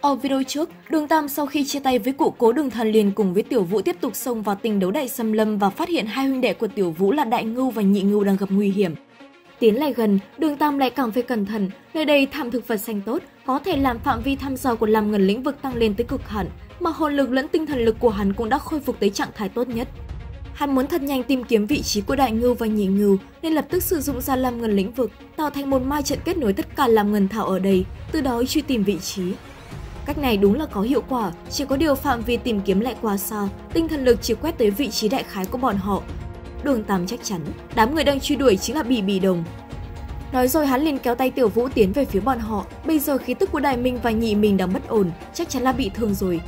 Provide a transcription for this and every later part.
Ở video trước, Đường Tam sau khi chia tay với cụ cố Đường Thần liền cùng với Tiểu Vũ tiếp tục xông vào tình đấu đại xâm lâm và phát hiện hai huynh đệ của Tiểu Vũ là Đại Ngưu và Nhị Ngưu đang gặp nguy hiểm. Tiến lại gần, Đường Tam lại càng phải cẩn thận, nơi đây thảm thực vật xanh tốt, có thể làm phạm vi thăm dò của làm Ngân lĩnh vực tăng lên tới cực hạn, mà hồn lực lẫn tinh thần lực của hắn cũng đã khôi phục tới trạng thái tốt nhất. Hắn muốn thật nhanh tìm kiếm vị trí của Đại Ngưu và Nhị Ngưu nên lập tức sử dụng ra làm Ngân lĩnh vực, tạo thành một mai trận kết nối tất cả làm Ngân thảo ở đây, từ đó truy tìm vị trí. Cách này đúng là có hiệu quả, chỉ có điều phạm vi tìm kiếm lại quá xa, tinh thần lực chỉ quét tới vị trí đại khái của bọn họ. Đường Tam chắc chắn, đám người đang truy đuổi chính là Bì Bì Đồng. Nói rồi hắn liền kéo tay Tiểu Vũ tiến về phía bọn họ, bây giờ khí tức của Đại Minh và Nhị Minh đang bất ổn, chắc chắn là bị thương rồi.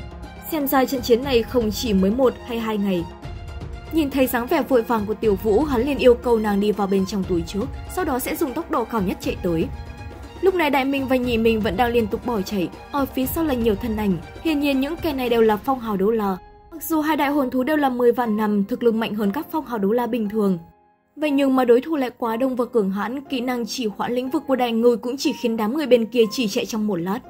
Xem ra trận chiến này không chỉ mới một hay hai ngày. Nhìn thấy dáng vẻ vội vàng của Tiểu Vũ, hắn liền yêu cầu nàng đi vào bên trong túi trước, sau đó sẽ dùng tốc độ cao nhất chạy tới. Lúc này Đại Minh và Nhị Minh vẫn đang liên tục bỏ chạy, ở phía sau là nhiều thân ảnh, hiển nhiên những kẻ này đều là phong hào đấu la. Mặc dù hai đại hồn thú đều là 10 vạn năm, thực lực mạnh hơn các phong hào đấu la bình thường. Vậy nhưng mà đối thủ lại quá đông và cường hãn, kỹ năng chỉ hoãn lĩnh vực của đại ngư cũng chỉ khiến đám người bên kia chỉ chạy trong một lát.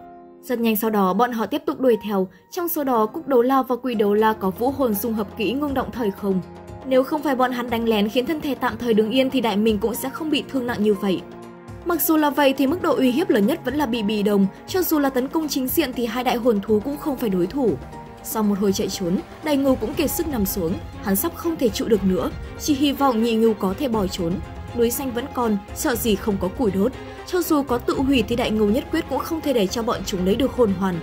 Rất nhanh sau đó, bọn họ tiếp tục đuổi theo, trong số đó Cúc Đấu La và Quỷ Đấu La có vũ hồn dung hợp kỹ ngưng động thời không. Nếu không phải bọn hắn đánh lén khiến thân thể tạm thời đứng yên thì đại mình cũng sẽ không bị thương nặng như vậy. Mặc dù là vậy thì mức độ uy hiếp lớn nhất vẫn là bị bì đồng, cho dù là tấn công chính diện thì hai đại hồn thú cũng không phải đối thủ. Sau một hồi chạy trốn, đại ngưu cũng kiệt sức nằm xuống, hắn sắp không thể trụ được nữa, chỉ hy vọng nhị ngưu có thể bỏ trốn. Núi xanh vẫn còn, sợ gì không có củi đốt, cho dù có tự hủy thì đại ngưu nhất quyết cũng không thể để cho bọn chúng lấy được hồn hoàn.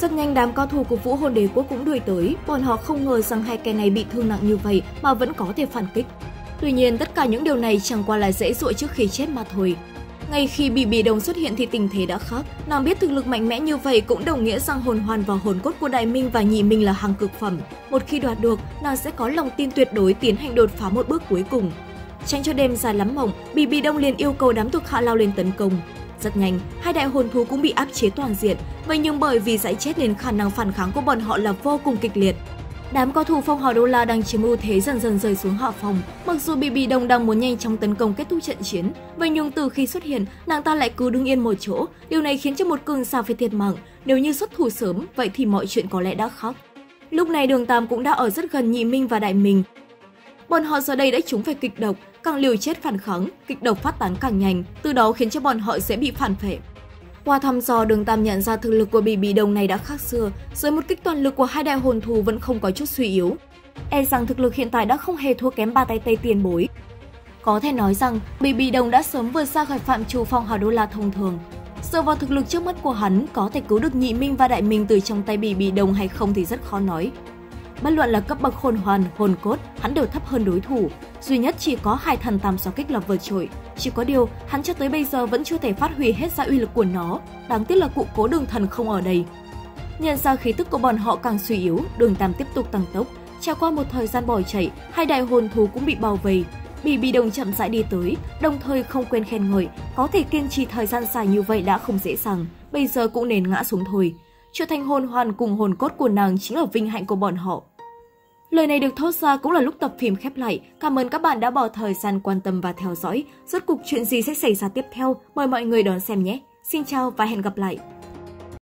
Rất nhanh đám cao thủ của Vũ Hồn Đế Quốc cũng đuổi tới, bọn họ không ngờ rằng hai kẻ này bị thương nặng như vậy mà vẫn có thể phản kích. Tuy nhiên, tất cả những điều này chẳng qua là dễ dụa trước khi chết mà thôi. Ngay khi Bì Bì Đồng xuất hiện thì tình thế đã khác. Nàng biết thực lực mạnh mẽ như vậy cũng đồng nghĩa rằng hồn hoàn và hồn cốt của Đại Minh và Nhị Minh là hàng cực phẩm. Một khi đoạt được, nàng sẽ có lòng tin tuyệt đối tiến hành đột phá một bước cuối cùng. Tránh cho đêm dài lắm mộng, Bì Bì Đông liền yêu cầu đám thuộc hạ lao lên tấn công. Rất nhanh, hai đại hồn thú cũng bị áp chế toàn diện, vậy nhưng bởi vì dãy chết nên khả năng phản kháng của bọn họ là vô cùng kịch liệt. Đám cao thủ phong hào đô la đang chiếm ưu thế dần dần rời xuống hạ phòng. Mặc dù BB Đông đang muốn nhanh chóng tấn công kết thúc trận chiến, vậy nhưng từ khi xuất hiện, nàng ta lại cứ đứng yên một chỗ. Điều này khiến cho một cường sao phải thiệt mạng. Nếu như xuất thủ sớm, vậy thì mọi chuyện có lẽ đã khác. Lúc này đường Tam cũng đã ở rất gần Nhị Minh và Đại Minh. Bọn họ giờ đây đã trúng phải kịch độc, càng liều chết phản kháng, kịch độc phát tán càng nhanh, từ đó khiến cho bọn họ dễ bị phản phệ. Qua thăm dò, Đường Tam nhận ra thực lực của bỉ bỉ Đồng này đã khác xưa, dưới một kích toàn lực của hai đại hồn thù vẫn không có chút suy yếu. E rằng thực lực hiện tại đã không hề thua kém ba tay Tây tiền bối. Có thể nói rằng, bỉ bỉ Đồng đã sớm vượt xa khỏi phạm trù phong hào đô la thông thường. Dựa vào thực lực trước mắt của hắn, có thể cứu được nhị minh và đại minh từ trong tay bỉ bỉ Đồng hay không thì rất khó nói. Bất luận là cấp bậc hồn hoàn, hồn cốt, hắn đều thấp hơn đối thủ. Duy nhất chỉ có hai thần tam sao kích là vượt trội. Chỉ có điều, hắn cho tới bây giờ vẫn chưa thể phát huy hết ra uy lực của nó. Đáng tiếc là cụ cố đường thần không ở đây. Nhận ra khí tức của bọn họ càng suy yếu, đường tam tiếp tục tăng tốc. Trải qua một thời gian bỏ chạy, hai đại hồn thú cũng bị bao vây. Bì bì đồng chậm rãi đi tới, đồng thời không quên khen ngợi. Có thể kiên trì thời gian dài như vậy đã không dễ dàng, bây giờ cũng nên ngã xuống thôi trở thành hồn hoàn cùng hồn cốt của nàng chính là vinh hạnh của bọn họ. Lời này được thốt ra cũng là lúc tập phim khép lại. Cảm ơn các bạn đã bỏ thời gian quan tâm và theo dõi. Rốt cuộc chuyện gì sẽ xảy ra tiếp theo? Mời mọi người đón xem nhé. Xin chào và hẹn gặp lại!